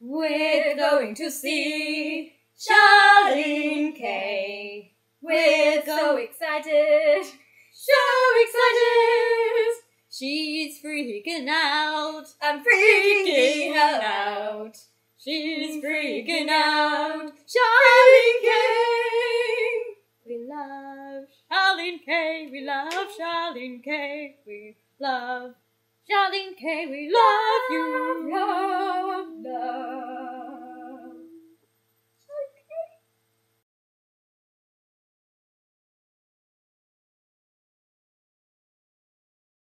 We're going to see Charlene Kaye. We're so excited, so excited. She's freaking out. I'm freaking freaking out. She's freaking out. Charlene Kaye. We love Charlene Kaye. We love Charlene Kaye. We love Charlene Kaye. We love.